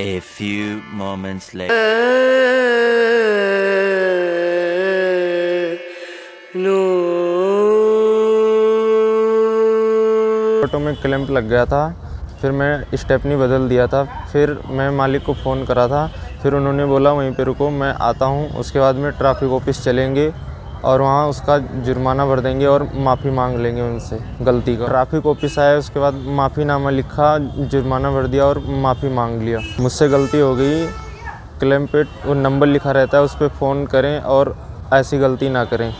A few moments later. Auto में clamp लग गया था फिर मैं स्टेपनी बदल दिया था फिर मैं मालिक को फ़ोन करा था फिर उन्होंने बोला वहीं पे रुको मैं आता हूँ उसके बाद में ट्रैफ़िक ऑफ़िस चलेंगे और वहाँ उसका जुर्माना भर देंगे और माफ़ी मांग लेंगे उनसे, गलती का। ट्रैफ़िक ऑफ़िस आया, उसके बाद माफ़ीनामा लिखा, जुर्माना भर दिया और माफ़ी मांग लिया। मुझसे गलती हो गई। क्लेम पे वो नंबर लिखा रहता है, उस पर फ़ोन करें और ऐसी गलती ना करें।